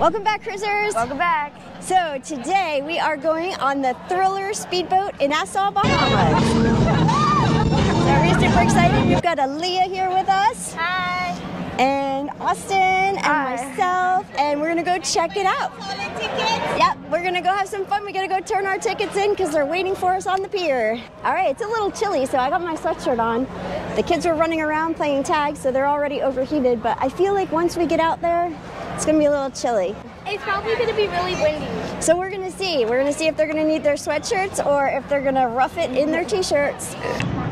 Welcome back, cruisers. Welcome back. So today we are going on the Thriller speedboat in Nassau, Bahamas. so we're super excited. We've got Aaliyah here with us. Hi. And Austin and Hi. myself, and we're gonna go check it out. Yep, we're gonna go have some fun. We gotta go turn our tickets in because they're waiting for us on the pier. All right, it's a little chilly, so I got my sweatshirt on. The kids are running around playing tag, so they're already overheated. But I feel like once we get out there, it's gonna be a little chilly. It's probably going to be really windy. So we're gonna see. We're gonna see if they're gonna need their sweatshirts or if they're gonna rough it in their t-shirts.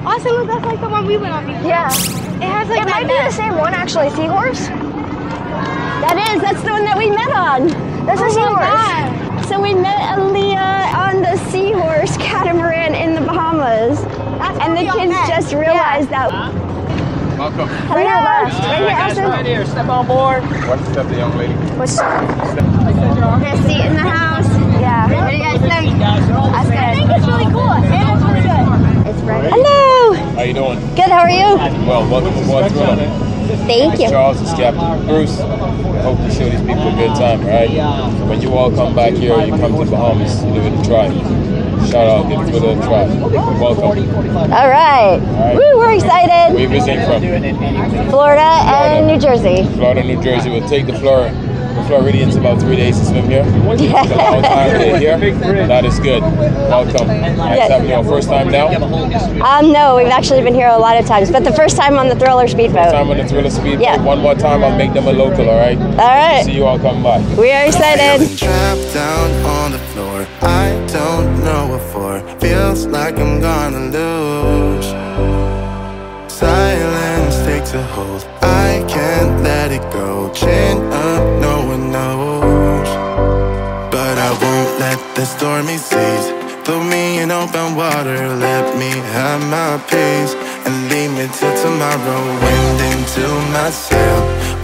Look, that's like the one we went on before. Yeah. It has like It might be the same one actually, seahorse. That is, that's the one that we met on. That's a Oh my seahorse. So we met Aaliyah on the Seahorse catamaran in the Bahamas. That's And the kids met. just realized that. Welcome. Right here, left. Right here, guys, Austin. right here. Step on board. What's up, the young lady? What's Best seat in the house. yeah. What do you guys think? I think it's really cool. And it's really good. It's ready. Hello. How you doing? Good, how are you? Well, welcome aboard Thriller. Thank you. Charles, is Captain Bruce. I hope to show these people a good time, all right? So when you all come back here, you come to the Bahamas, you give it a try. Shout out, Thriller a try. Welcome. All right. Woo, we're excited. We're visiting from? Florida and New Jersey. Florida, New Jersey. We'll take the Florida. The Floridians about three days to swim here. It's a long time they're here. That is good. Welcome. Nice having you. First time now? Um, no, we've actually been here a lot of times, but the first time on the Thriller speedboat. Time on the Thriller Speedboat. Yeah. One more time, I'll make them a local, all right? All right. See you all come by. We are excited. Feeling trapped down on the floor. I don't know what for. Feels like I'm gonna lose. Silence takes a hold. I can't let it go. Chin up, no one knows. But I won't let the stormy seas throw me in open water. Let me have my peace and leave me till tomorrow. Wind into my sail,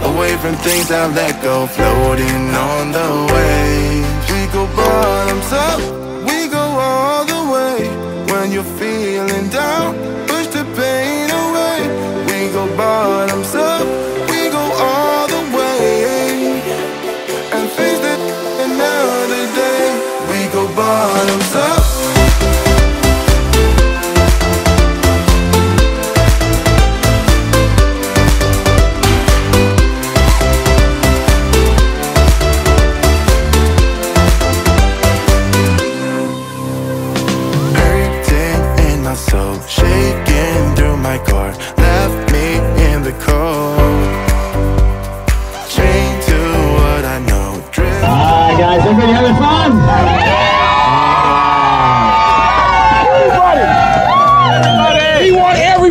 away from things I let go, floating on the waves. We go bottoms up, we go all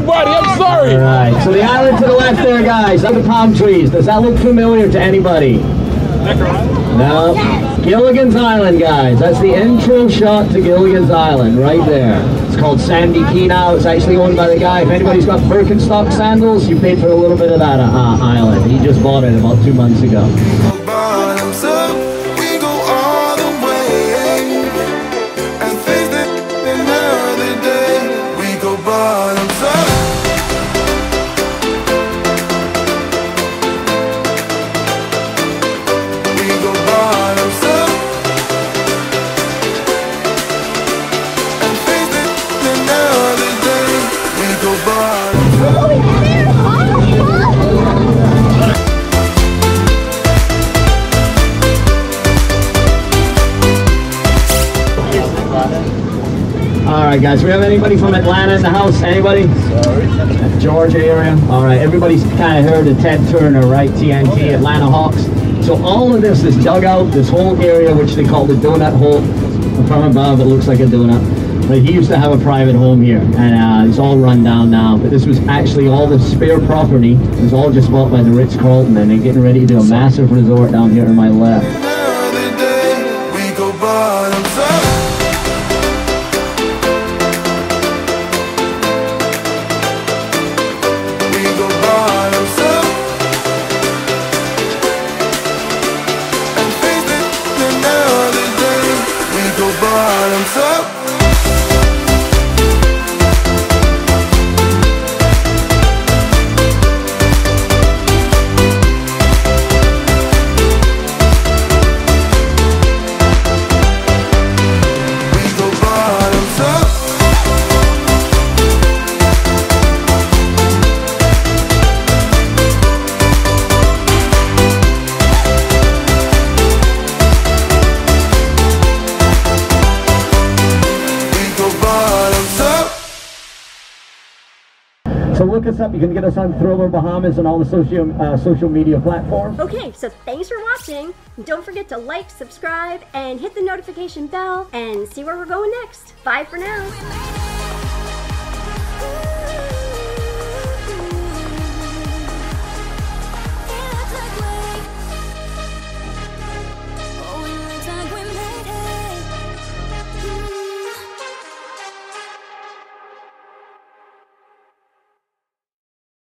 everybody. I'm sorry. Alright, so the island to the left there, guys, are the palm trees. Does that look familiar to anybody? No. Gilligan's Island, guys. That's the intro shot to Gilligan's Island, right there. It's called Sandy Cay now. It's actually owned by the guy. If anybody's got Birkenstock sandals, you paid for a little bit of that uh, island. He just bought it about two months ago. We go bottoms up. Alright, guys, we have anybody from Atlanta in the house? Anybody? Sorry. Georgia area? Alright, everybody's kind of heard of Ted Turner, right? TNT, oh, Atlanta Hawks. So all of this, this dugout, this whole area, which they call the donut hole, from above it looks like a donut. He used to have a private home here, and uh, it's all run down now. But this was actually all the spare property. It was all just bought by the Ritz-Carlton, and they're getting ready to do a massive resort down here to my left. Another day, look us up. You can get us on Thriller Bahamas and all the social uh, social media platforms. Okay, so thanks for watching. Don't forget to like, subscribe, and hit the notification bell and see where we're going next. Bye for now.